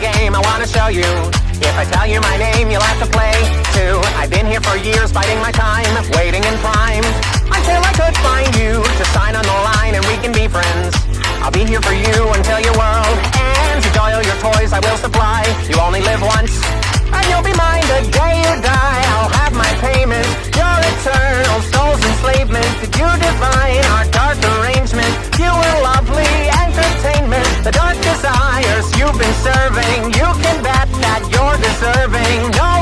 game I wanna show you. If I tell you my name, you'll have to play too. I've been here for years, biding my time, waiting in prime. Serving. You can bet that you're deserving. No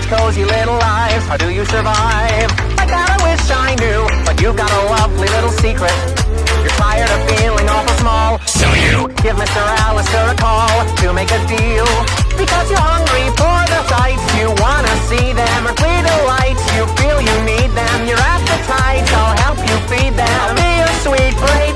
such cozy little lives. How do you survive? I kinda wish I knew, but you've got a lovely little secret. You're tired of feeling awful small. So you Give Mr. Alastor a call to make a deal. Because you're hungry for the sights, you wanna see them. Or flee delights, you feel you need them. Your appetites, I'll help you feed them. I'll be your sweet prey,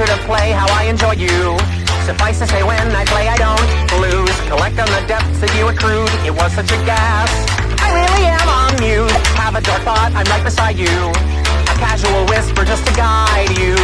Pleasure to play how I enjoy you. Suffice to say, when I play, I don't lose. Collect on the depths that you accrued. It was such a gas. I really am amused. Have a dark thought, I'm right beside you. A casual whisper just to guide you.